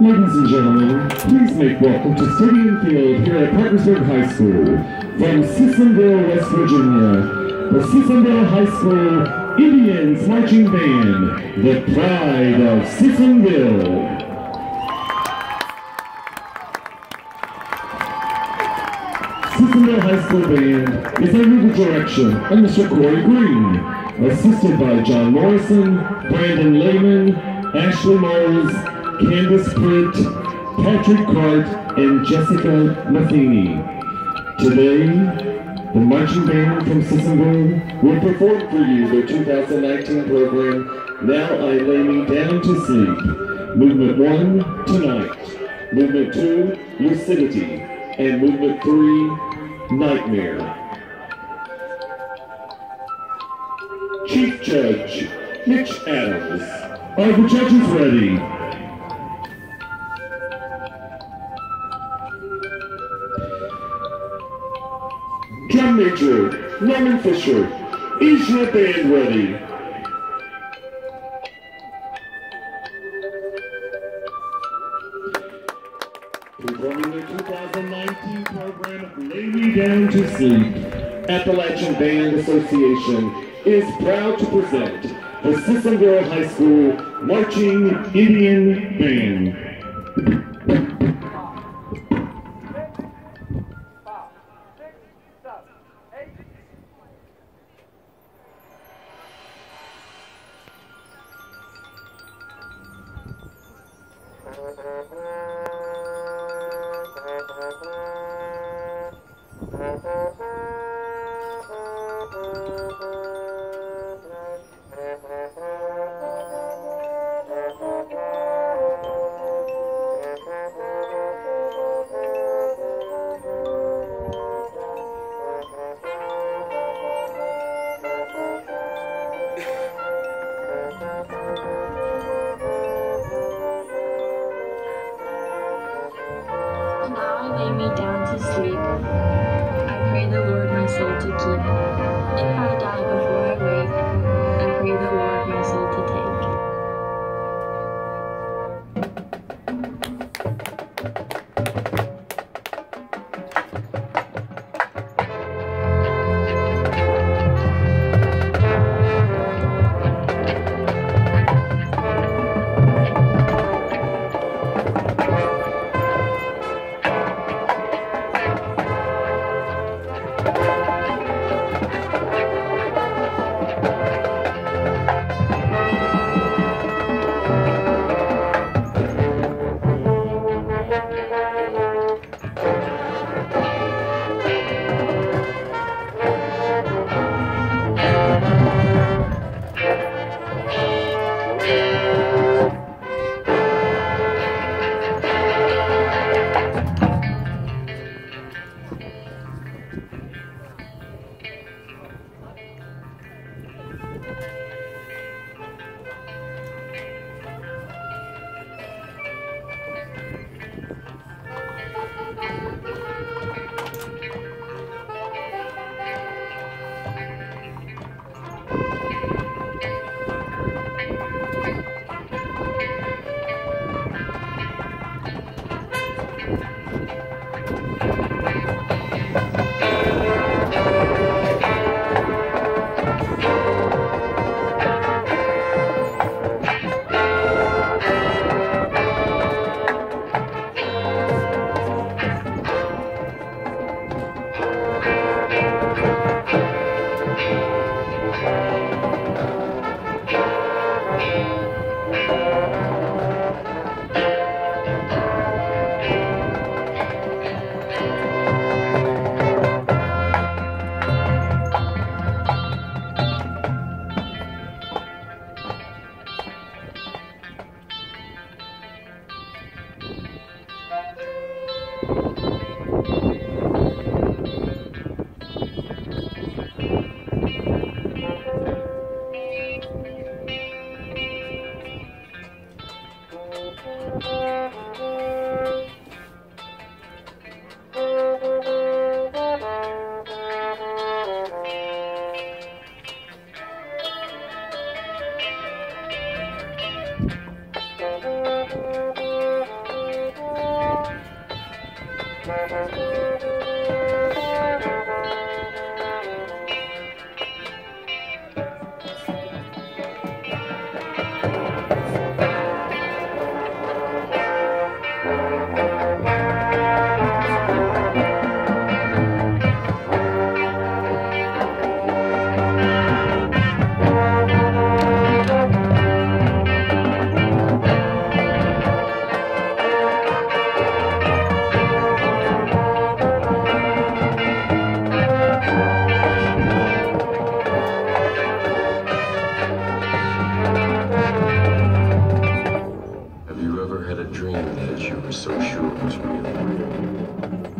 Ladies and gentlemen, please make welcome to Stadium Field here at Parkersburg High School. From Sissonville, West Virginia, the Sissonville High School Indians Marching Band, the pride of Sissonville. Sissonville High School Band is under the direction of Mr. Corey Green, assisted by John Morrison, Brandon Lehman, Ashley Moles, Candace Pritt, Patrick Cart, and Jessica Matheny. Today, the marching band from Sissonville will perform for you their 2019 program, Now I Lay Me Down to Sleep. Movement 1, Tonight. Movement 2, Lucidity. And Movement 3, Nightmare. Chief Judge, Mitch Adams. Are the judges ready? Major, Norman Fisher, is your band ready? Performing the 2019 program Lay Me Down to Sleep, Appalachian Band Association is proud to present the Sissonville High School Marching Indian Band. Soul dream that you were so sure was real?